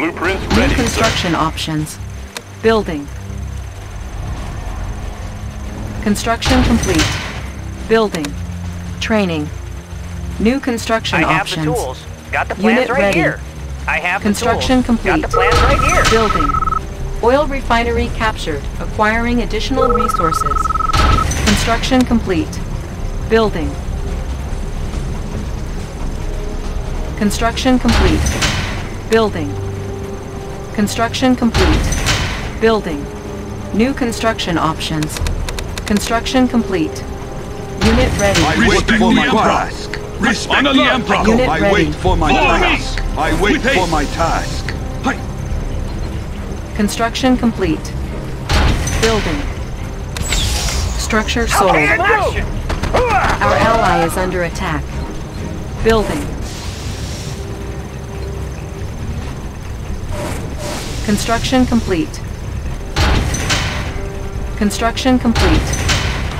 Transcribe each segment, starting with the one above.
Blueprints New ready, sir. construction options. Building. Construction complete. Building. Training. New construction I have options. the tools. Got the plans Unit right ready. here. I have Construction the tools. complete. Got the plans right here. Building. Oil refinery captured. Acquiring additional resources. Construction complete. Building. Construction complete. Building. Construction complete. Building. New construction options. Construction complete. Unit ready. I wait for my task. Respect the. Emperor. Unit I ready. wait for my Follow me. task. I wait With for haste. my task. Construction complete. Building. Structure sold. Some. Our ally is under attack. Building. Construction complete. Construction complete.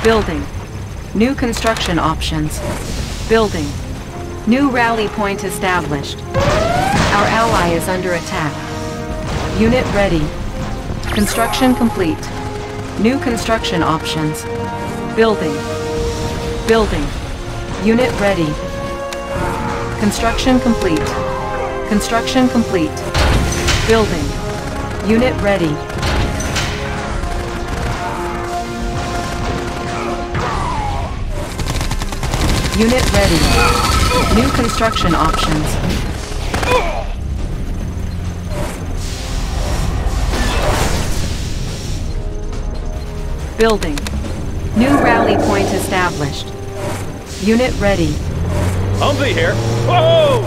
Building. New construction options. Building. New rally point established. Our ally is under attack. Unit ready. Construction complete. New construction options. Building. Building. Unit ready. Construction complete. Construction complete. Building. Unit ready. Unit ready. New construction options. Building. New rally point established. Unit ready. Humvee here. Whoa!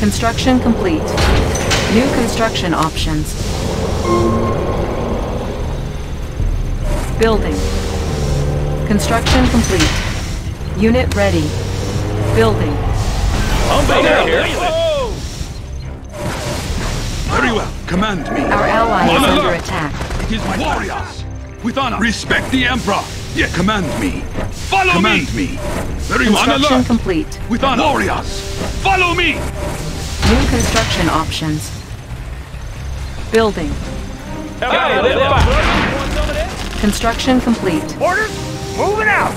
Construction complete. New construction options. Building. Construction complete. Unit ready. Building. Humvee here. Whoa! Very well. Command me. Our ally is On under attack. It is my Warriors. With honor. Respect the Emperor. Yeah, Command me. Follow Command me. me. Very well. On Construction alert. complete. With honor. Warriors. Follow me. New construction options. Building. Hey, lift up. Construction complete. Orders, moving out.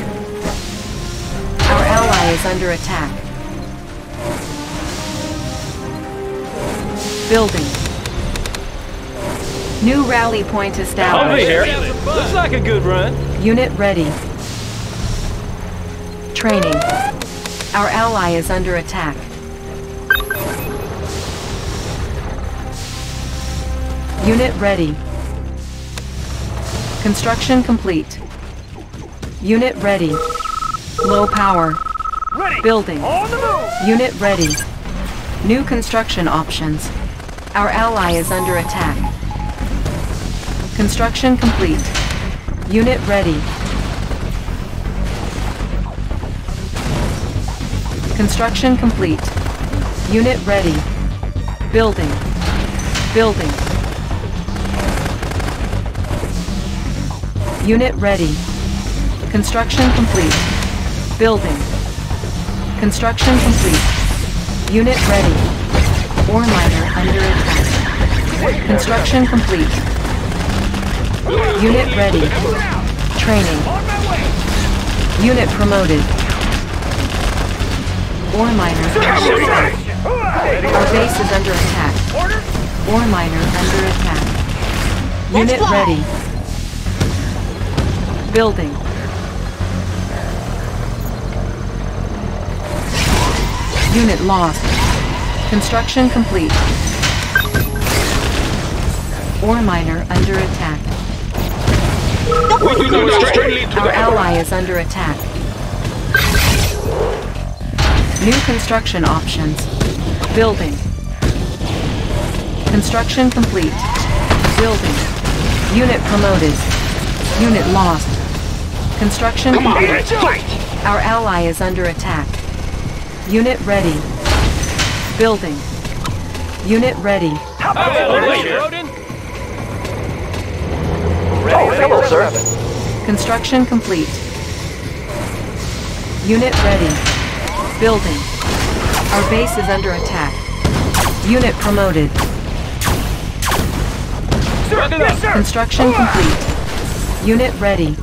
Our ally is under attack. Building. New rally point Humvee established. here. Looks like a good run. Unit ready. Training. Our ally is under attack. Unit ready. Construction complete. Unit ready. Low power. Ready. Building. On the move. Unit ready. New construction options. Our ally is under attack. Construction complete. Unit ready. Construction complete. Unit ready. Building. Building. Unit ready. Construction complete. Building. Construction complete. Unit ready. Ore miner under attack. Construction complete. Unit ready. Training. On my way. Unit promoted. Ore miner under attack. Our base is under attack. Ore miner under attack. Unit ready. Building. Unit lost. Construction complete. Ore miner under attack. We do not go to Our the ally is under attack. New construction options. Building. Construction complete. Building. Unit promoted. Unit lost. Construction complete. Our ally is under attack. Unit ready. Building. Unit ready. Humvee here. Oh, hello, sir. Construction complete. Unit ready. Building. Our base is under attack. Unit promoted. Rock it up. Construction complete. Unit ready.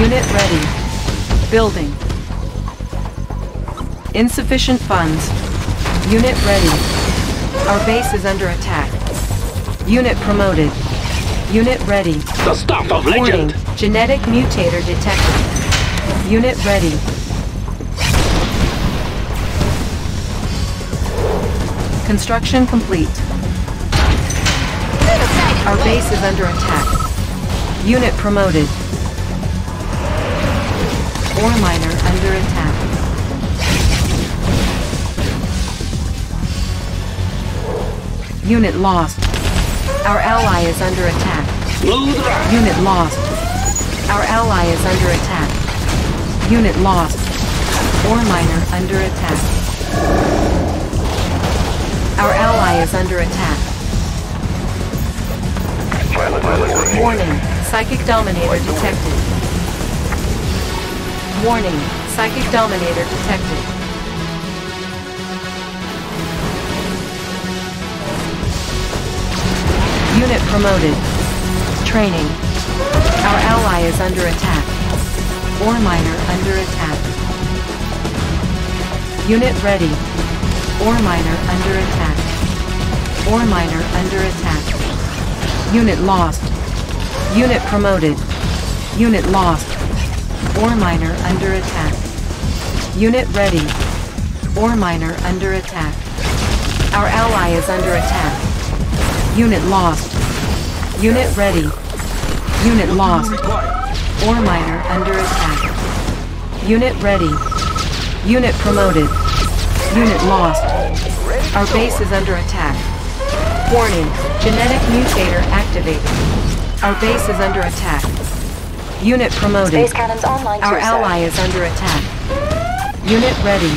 Unit ready. Building. Insufficient funds. Unit ready. Our base is under attack. Unit promoted. Unit ready. The stuff of legend. Warning. Genetic mutator detected. Unit ready. Construction complete. Our base is under attack. Unit promoted. Ore miner under attack. Unit lost. Our ally is under attack. Unit lost. Our ally is under attack. Unit lost. Ore miner under attack. Our ally is under attack. Warning. Psychic Dominator detected. Warning. Psychic Dominator detected. Unit promoted. Training. Our ally is under attack. Ore miner under attack. Unit ready. Ore miner under attack. Ore miner under attack. Unit lost. Unit promoted. Unit lost. Ore miner under attack. Unit ready. Ore miner under attack. Our ally is under attack. Unit lost. Unit ready. Unit lost. Ore miner under attack. Unit ready. Unit promoted. Unit lost. Our base is under attack. Warning. Genetic mutator activated. Our base is under attack. Unit promoted. Space cannons online Our too, sir. ally is under attack. Unit ready.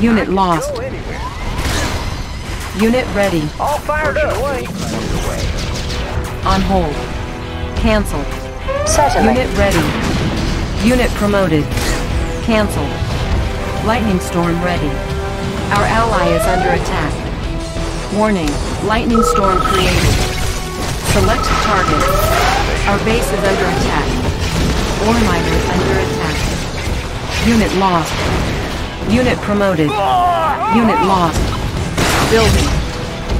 Unit lost. Unit ready. All fired up. On hold. Cancel. Certainly. Unit ready. Unit promoted. Cancel. Lightning storm ready. Our ally is under attack. Warning. Lightning storm created. Select target. Our base is under attack. Ore miner under attack. Unit lost. Unit promoted. Unit lost. Building.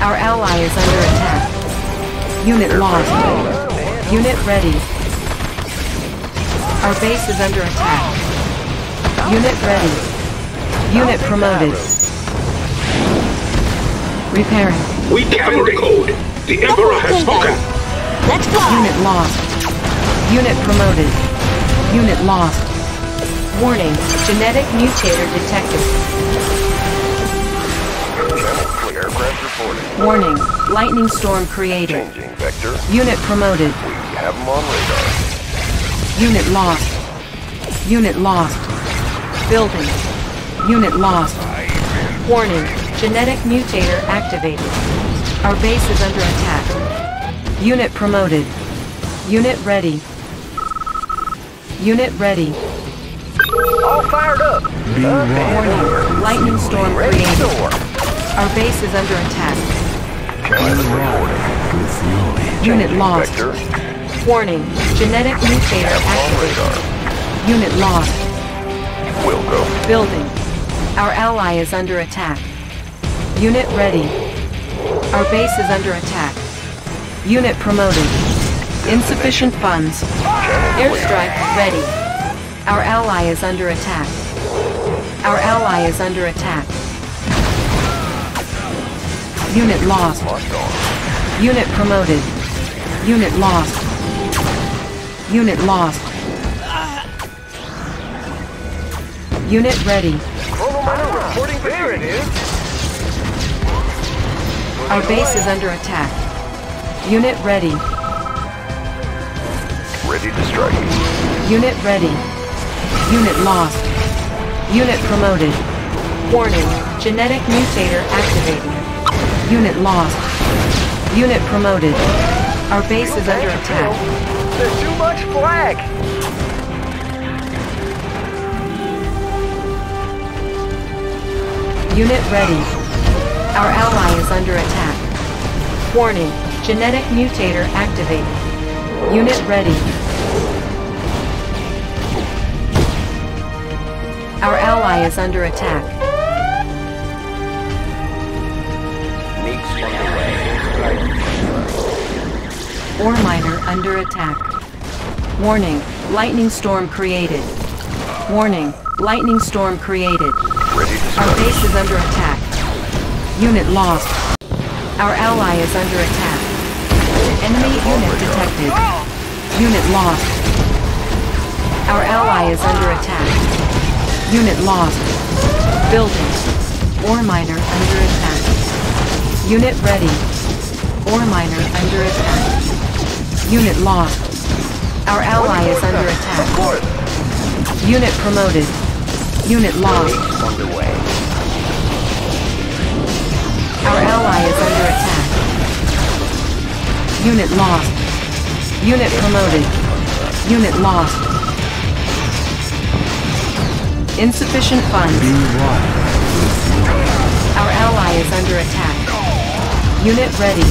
Our ally is under attack. Unit lost. Unit ready. Our base is under attack. Unit ready. Unit promoted. Repairing. We the code. The Emperor has spoken. Let's fly. Unit lost. Unit promoted. Unit lost. Warning. Genetic mutator detected. Aircraft reporting. Warning. Lightning storm created. Changing vector. Unit promoted. We have them on radar. Unit lost. Unit lost. Building. Unit lost. Warning. Genetic mutator activated. Our base is under attack. Unit promoted. Unit ready. Unit ready. All fired up. Warning. Lightning storm Ready created. Our base is under attack. Pilot reporting. Unit Changing lost. Vector. Warning. Genetic mutator Have them on activated. Unit lost. Will go. Building. Our ally is under attack. Unit ready. Our base is under attack. Unit promoted. Insufficient funds. Airstrike ready. Our ally is under attack. Our ally is under attack. Unit lost. Unit promoted. Unit lost. Unit lost. Unit ready. Our base is under attack. Unit ready. Ready to strike. Unit ready. Unit lost. Unit promoted. Warning. Genetic mutator activated. Unit lost. Unit promoted. Our base is under attack. There's too much flag. Unit ready. Our ally is under attack. Warning, genetic mutator activated. Unit ready. Our ally is under attack. Ore miner under attack. Warning, lightning storm created. Warning, lightning storm created. Our base is under attack. Unit lost. Our ally is under attack. Enemy unit detected. Unit lost. Our ally is under attack. Unit lost. Building. Ore miner under attack. Unit ready. Ore miner under attack. Unit lost. Our ally is under attack. Unit promoted. Unit lost. Underway. Our ally is under attack. Unit lost. Unit promoted. Unit lost. Insufficient funds. Our ally is under attack. Unit ready.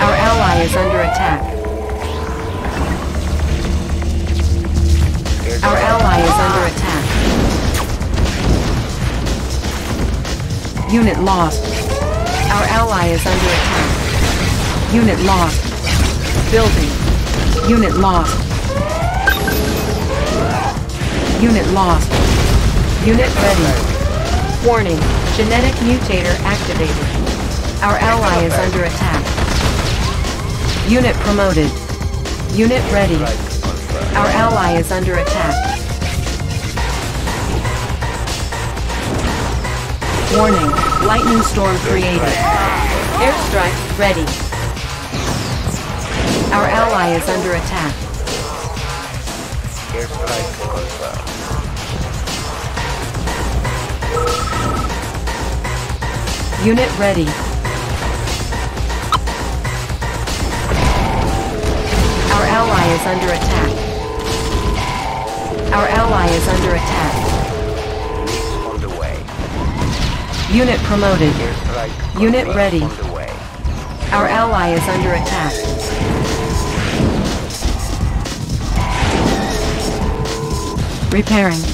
Our ally is under attack. Our ally is under attack. Unit lost. Our ally is under attack. Unit lost. Building. Unit lost. Unit lost. Unit ready. Warning. Genetic mutator activated. Our ally is under attack. Unit promoted. Unit ready. Our ally is under attack. Warning. Lightning storm created. Airstrike ready. Our ally is under attack. Unit ready. Our ally is under attack. Our ally is under attack. Meeks underway. Unit promoted. Unit ready. Our ally is under attack. Repairing.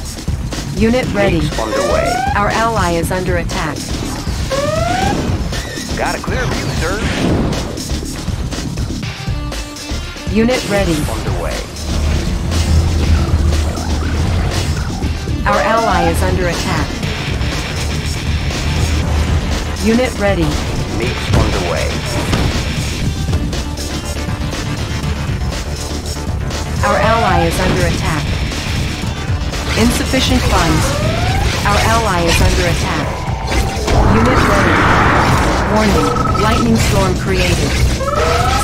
Unit ready. Underway. Our ally is under attack. Got a clear view, sir. Unit ready. Underway. Our ally is under attack. Unit ready. Meeks underway. Our ally is under attack. Insufficient funds. Our ally is under attack. Unit ready. Warning. Lightning storm created.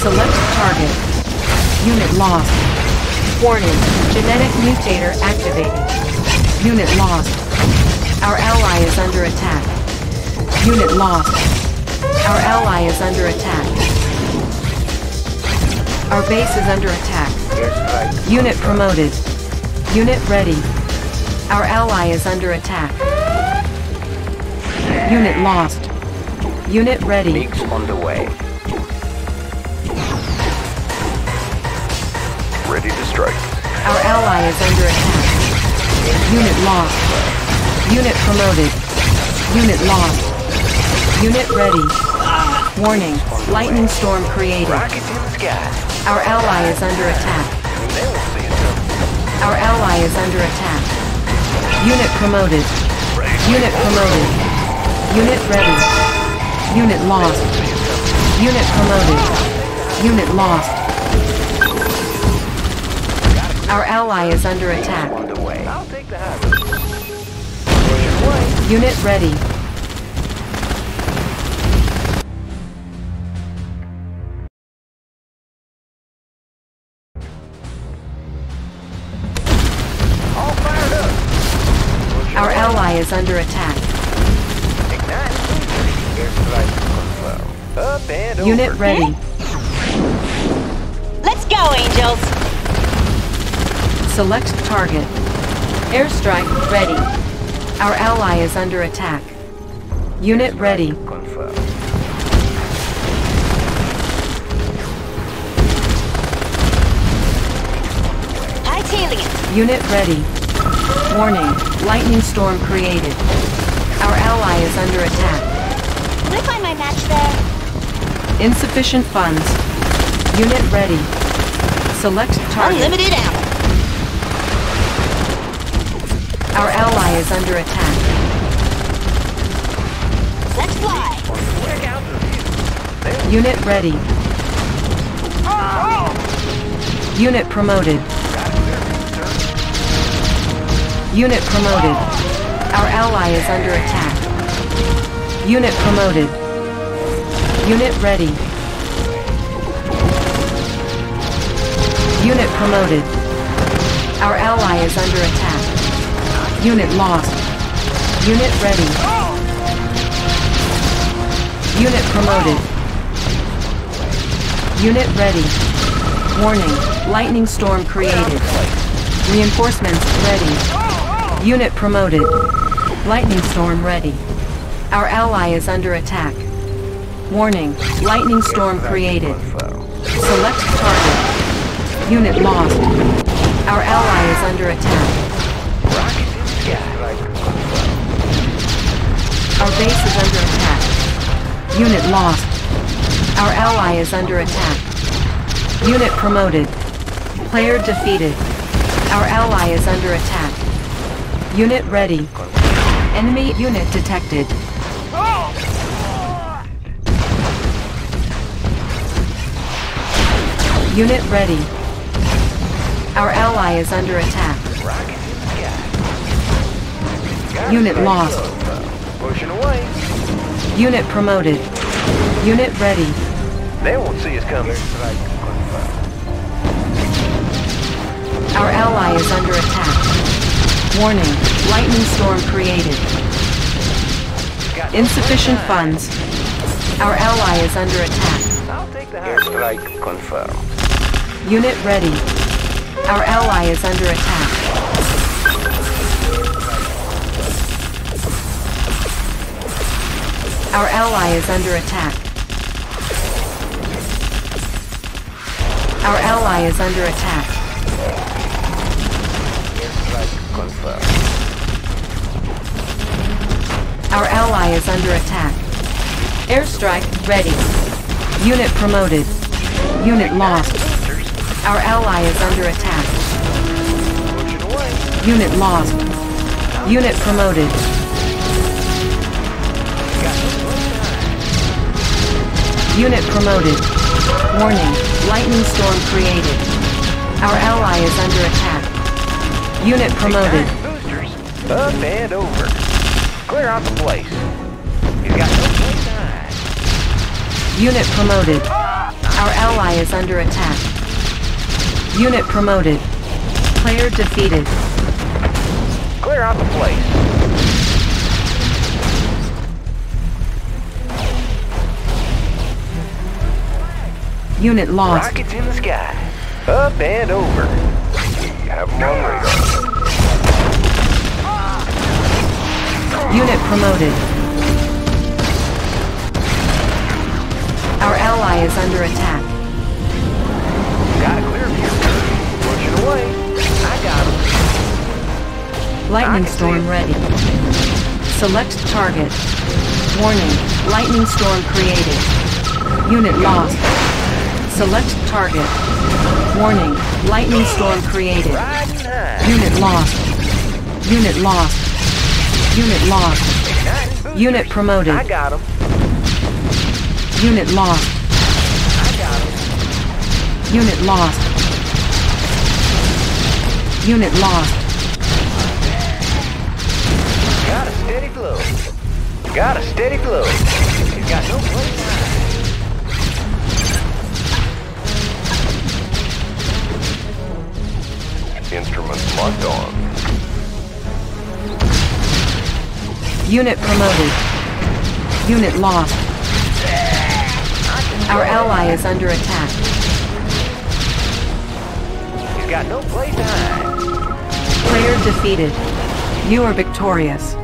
Select target. Unit lost. Warning. Genetic mutator activated. Unit lost. Our ally is under attack. Unit lost. Our ally is under attack. Our base is under attack. Unit promoted. Unit ready. Our ally is under attack. Unit lost. Unit ready. Meeks underway. Ready to strike. Our ally is under attack. Unit lost. Unit promoted. Unit lost. Unit ready. Warning. Lightning storm created. Rockets in the sky. Our ally is under attack. They will see us. Our ally is under attack. Unit promoted. Unit promoted. Unit ready. Unit lost. Unit promoted. Unit lost. Our ally is under attack. Unit I'll is under attack. Unit over. ready. Let's go, Angels! Select target. Airstrike ready. Our ally is under attack. Unit ready. Confirmed. Unit ready. Warning, lightning storm created. Our ally is under attack. Can I find my match there? Insufficient funds. Unit ready. Select target. Unlimited ammo. Our ally is under attack. Let's fly. Unit ready. Oh, oh. Unit promoted. Unit promoted. Our ally is under attack. Unit promoted. Unit ready. Unit promoted. Our ally is under attack. Unit lost. Unit ready. Unit promoted. Unit ready. Warning, lightning storm created. Reinforcements ready. Unit promoted. Lightning storm ready. Our ally is under attack. Warning, lightning storm created. Select target. Unit lost. Our ally is under attack. Our base is under attack. Unit lost. Our ally is under attack. Unit promoted. Player defeated. Our ally is under attack. Unit ready. Enemy unit detected. Unit ready. Our ally is under attack. Unit lost. Pushing away. Unit promoted. Unit ready. They won't see us coming. Our ally is under attack. Warning, lightning storm created. Insufficient funds. Our ally is under attack. I'll airstrike confirmed. Unit ready. Our ally is under attack. Our ally is under attack. Our ally is under attack. Confirmed. Our ally is under attack. Airstrike ready. Unit promoted. Unit lost. Our ally is under attack. Unit lost. Unit promoted. Unit promoted. Warning, lightning storm created. Our ally is under attack. Unit promoted. Boosters. Up and over. Clear out the place. He's got no place. Unit promoted. Our ally is under attack. Unit promoted. Player defeated. Clear out the place. Unit lost. Rockets in the sky. Up and over. Have them on radar. Unit promoted. Our ally is under attack. Got a clear view. Pushing away. I got him. Lightning storm ready. Select target. Warning, lightning storm created. Unit lost. Select target. Warning, lightning storm created. Unit lost. Unit lost. Unit lost. Unit promoted. I got him. Unit lost. I got him. Unit lost. Unit lost. Got a steady flow. Got a steady flow. He's got no place locked on. Unit promoted. Unit lost. Our ally is under attack. He's got no place to hide. Player defeated. You are victorious.